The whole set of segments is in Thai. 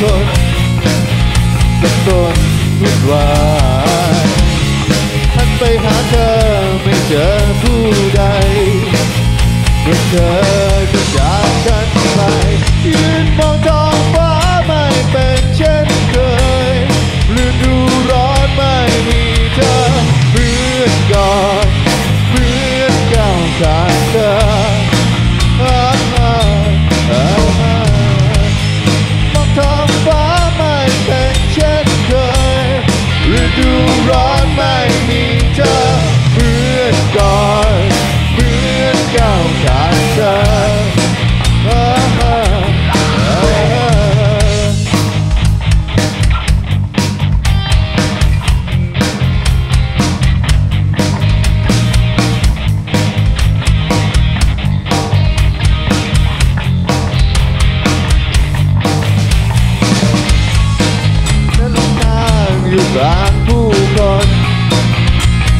ทนสับสนวุ่วายหันไปหาเธอไม่เจอผู้ใดเมื่อเธอจะจากกันไปยืนมองจองฟ้าไม่เป็นเช่นเคยฤดูร้อนไม่มีเธอเพื่อนก่อนเพื่อนก้าวจากเธอ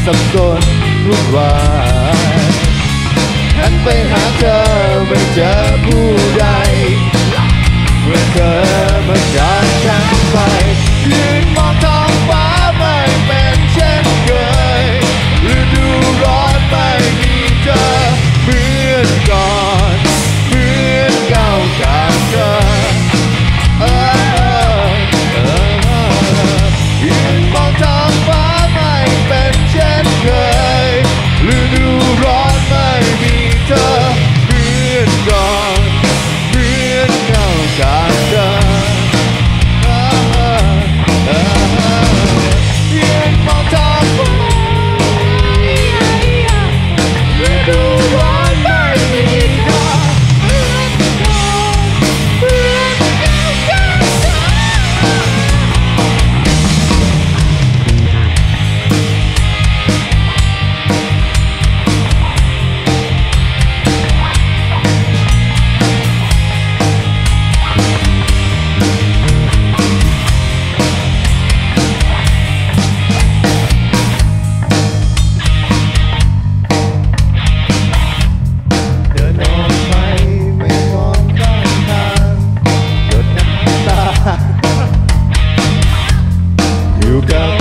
สับสนรุ่นวายหันไปหาเธอไม่เจอผู้ใด Go.